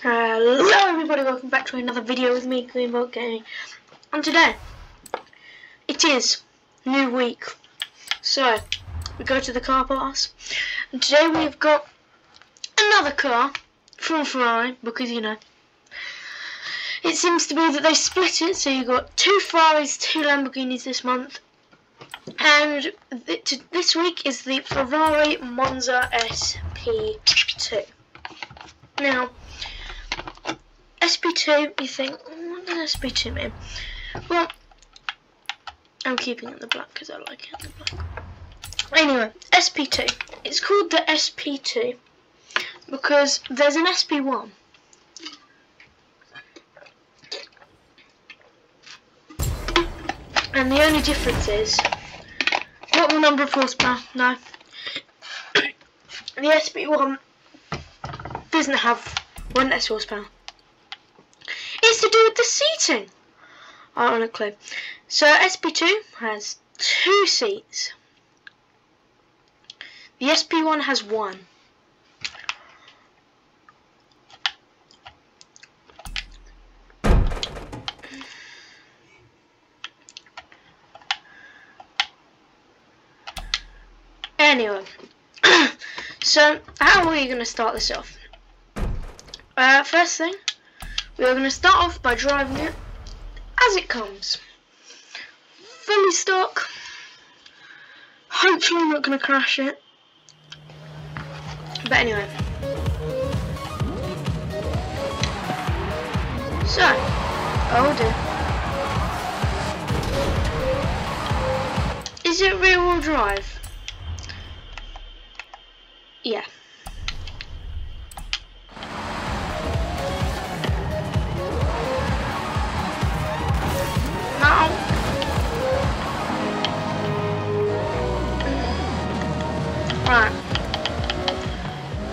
Hello everybody, welcome back to another video with me, Green Bolt Gaming. And today, it is new week. So, we go to the car pass. And today we've got another car from Ferrari, because you know, it seems to be that they split it, so you've got two Ferraris, two Lamborghinis this month. And th this week is the Ferrari Monza SP2. Now, SP2, you think, does SP2 mean? Well, I'm keeping it in the black because I like it in the black. Anyway, SP2. It's called the SP2 because there's an SP1. And the only difference is, what number of horsepower? No. the SP1 doesn't have one less horsepower. To do with the seating. I don't know clue. So SP2 has two seats. The SP1 has one. Anyway, so how are we going to start this off? Uh, first thing, we are going to start off by driving it as it comes. Fully stock. Hopefully I'm not going to crash it. But anyway. So, oh dear. Is it rear wheel drive? Right.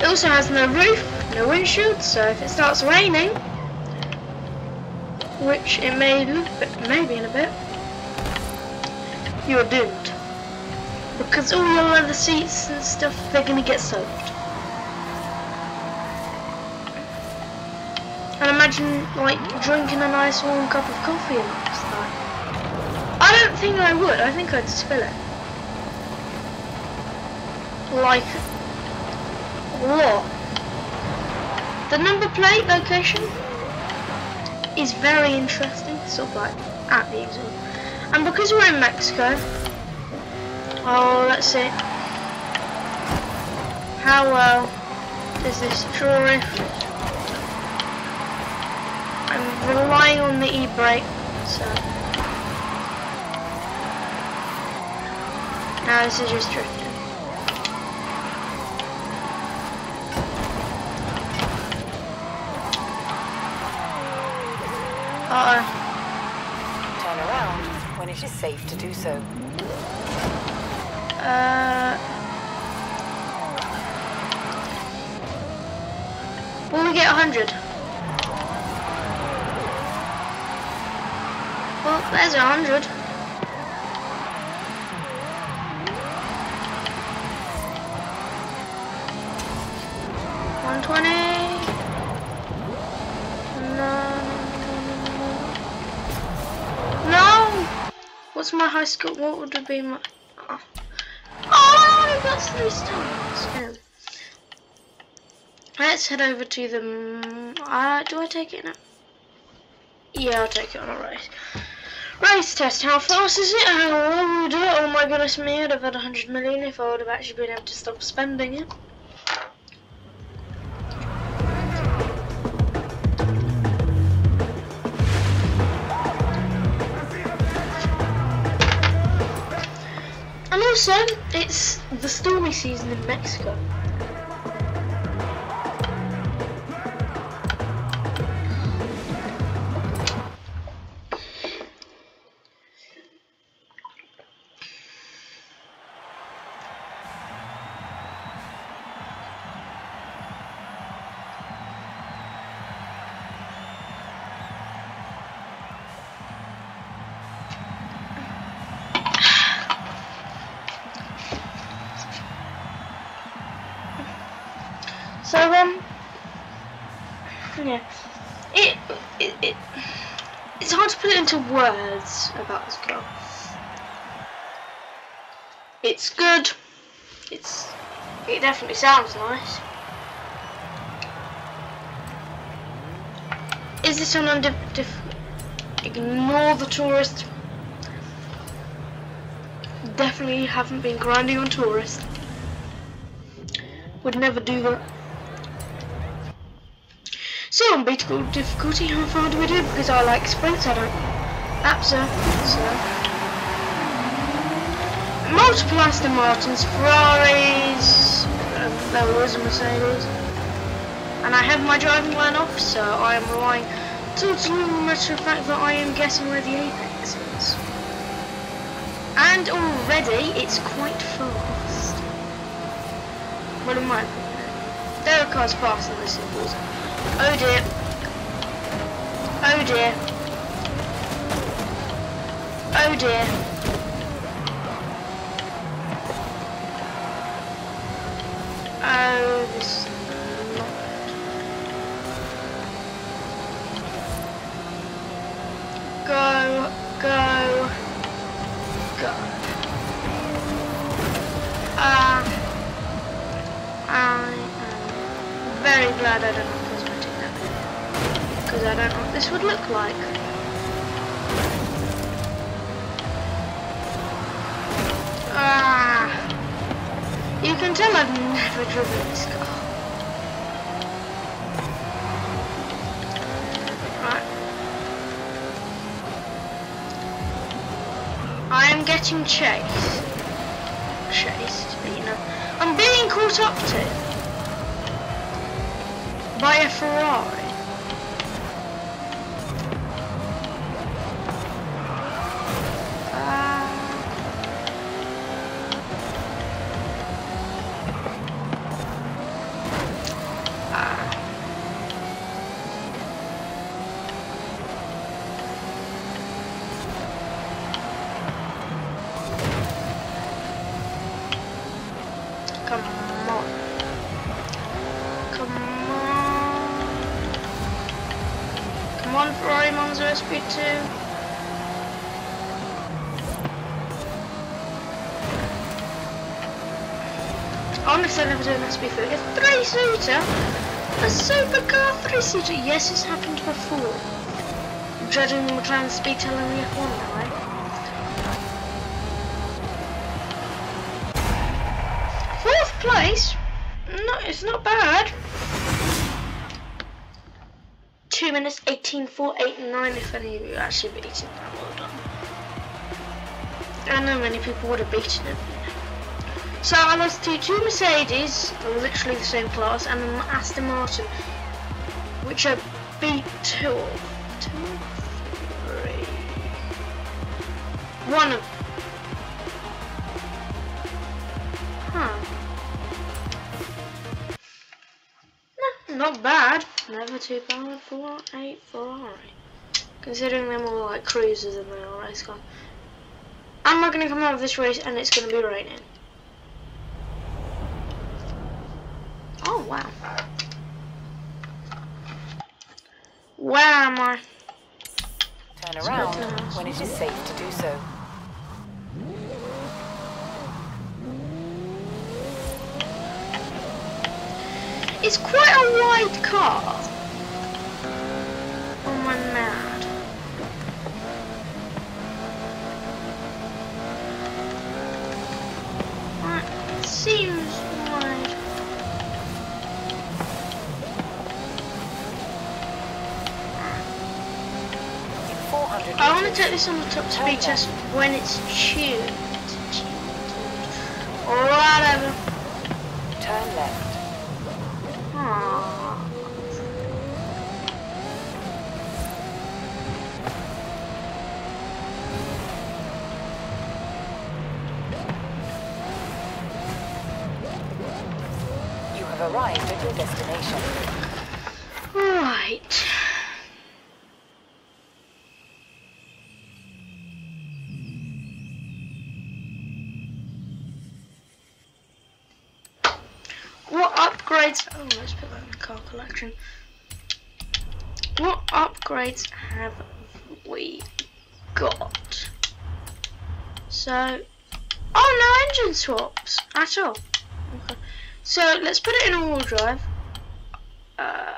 It also has no roof, no windshield, so if it starts raining, which it may look, maybe in a bit, you're doomed because all your leather seats and stuff they're gonna get soaked. And imagine like drinking a nice warm cup of coffee amongst that. I don't think I would, I think I'd spill it. Like what? The number plate location is very interesting, sort of like at the exit. And because we're in Mexico, Oh, let's see. How well does this drawing? I'm relying on the e-brake, so. Now this is just drifting. Oh. Turn around when it is safe to do so. Uh, will we get 100? Well, there's a 100. What's my high school? What would it be my? Oh. Oh, that's three stars. Let's head over to the. Uh, do I take it now? Yeah, I'll take it on a race. Race test. How fast is it? How long it? Oh my goodness me! I'd have had 100 million if I would have actually been able to stop spending it. Also, it's the stormy season in Mexico. So um, yeah, it, it, it it's hard to put it into words about this girl. It's good. It's it definitely sounds nice. Is this on undiff? Ignore the tourist. Definitely haven't been grinding on tourists. Would never do that. So on beatable difficulty, how far do we do? Because I like sprints, I don't. Apsa, so. Multiple Aston Martins, Ferraris, um, there was a Mercedes. And I have my driving line off, so I am relying totally on the matter of fact that I am guessing where the apex is. And already it's quite fast. Well, in my opinion. There are cars faster than this in. Oh dear. Oh dear. Oh dear. I don't know what this would look like. Ah, you can tell I've never driven this car. Right. I am getting chased. Chased, but you know. I'm being caught up to by a Ferrari. Come on. Come on. Come on, Ferrari Monza SP2. Honestly, I've never done an SP3. A three-seater? A supercar three-seater? Yes, it's happened before. Judging the McLaren speed telling me F1 now, eh? Fourth place? No, it's not bad. 2 minutes 18, 4, 8, 9 if any of you actually beaten that. Well done. I know many people would have beaten it. So I lost to two Mercedes, literally the same class, and an Aston Martin, which I beat two. Two, three. One of. Not bad. Never too bad for a Ferrari. Considering they're more like cruisers than they are race cars. I'm not going to come out of this race and it's going to be raining. Oh, wow. Where am I? Turn around when it is safe to do so. It's quite a wide car. Oh, I mad? That seems wide. I want to take this on the top speed test when it's tuned. Arrived at your destination. Right. What upgrades? Oh, let's put that in the car collection. What upgrades have we got? So, oh no engine swaps at all. Okay. So let's put it in all drive. Uh,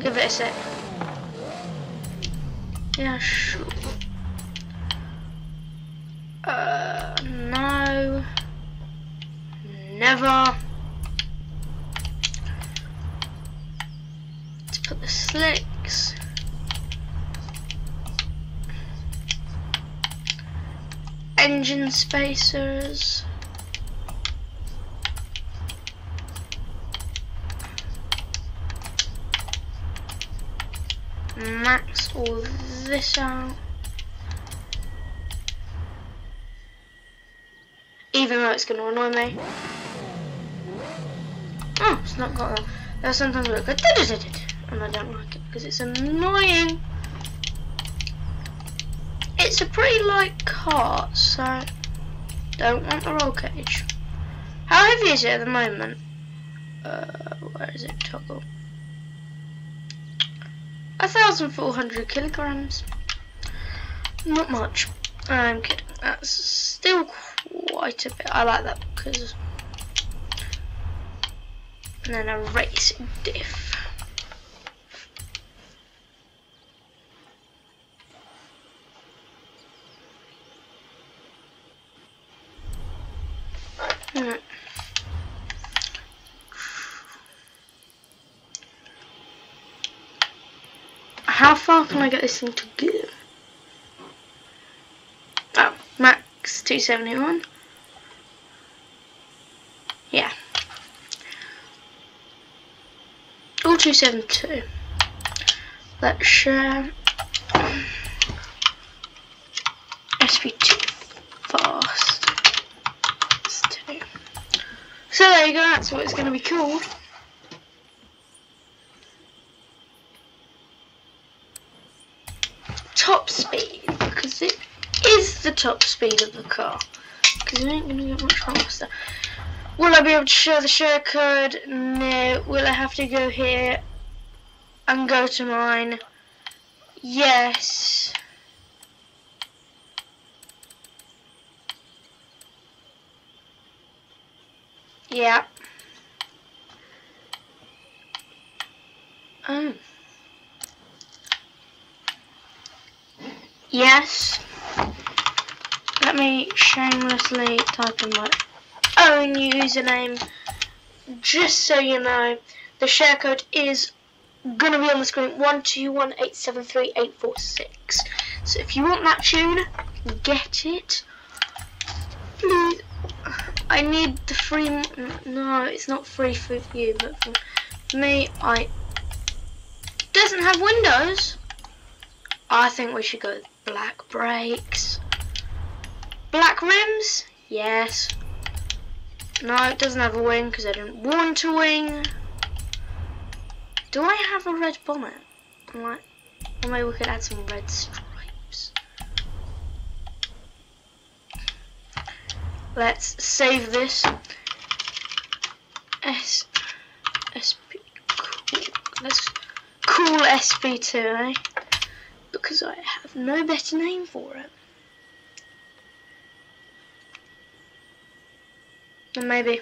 give it a sec. Yeah, sure. Uh, no. Never. Let's put the slicks. Engine spacers. Max all this out. Even though it's going to annoy me. Oh, it's not got that. There's sometimes it goes and I don't like it because it's annoying. It's a pretty light car, so don't want the roll cage. How heavy is it at the moment? Uh, where is it? Toggle. 1,400 kilograms. Not much. I'm kidding. That's still quite a bit. I like that because. And then a racing diff. How far can I get this thing to go? Oh, max 271. Yeah. All 272. Let's share. SP2 fast. So there you go, that's what it's going to be called. Top speed because it is the top speed of the car. Because it ain't gonna get much faster. Will I be able to show the share code? No. Will I have to go here and go to mine? Yes. Yeah. Oh Yes. Let me shamelessly type in my own username. Just so you know, the share code is gonna be on the screen. One two one eight seven three eight four six. So if you want that tune, get it. Please. I need the free. No, it's not free for you, but for me, I doesn't have Windows. I think we should go black brakes. Black rims? Yes. No, it doesn't have a wing because I didn't want a wing. Do I have a red bonnet? Like, or maybe we could add some red stripes. Let's save this. S SP cool. Let's cool SP2, eh? Because I have no better name for it. And maybe